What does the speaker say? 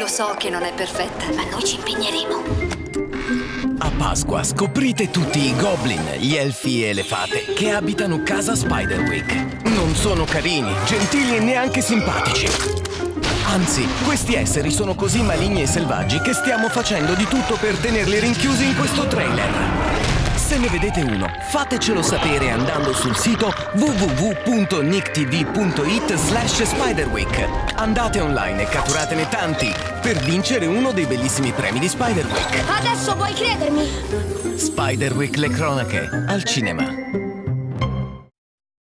Lo so che non è perfetta, ma noi ci impegneremo. A Pasqua scoprite tutti i goblin, gli elfi e le fate che abitano casa Spiderwick. Non sono carini, gentili e neanche simpatici. Anzi, questi esseri sono così maligni e selvaggi che stiamo facendo di tutto per tenerli rinchiusi in questo trailer. Se ne vedete uno, fatecelo sapere andando sul sito www.nicktv.it slash spiderwick. Andate online e catturatene tanti per vincere uno dei bellissimi premi di Spiderwick. Adesso vuoi credermi? Spiderwick le cronache al cinema.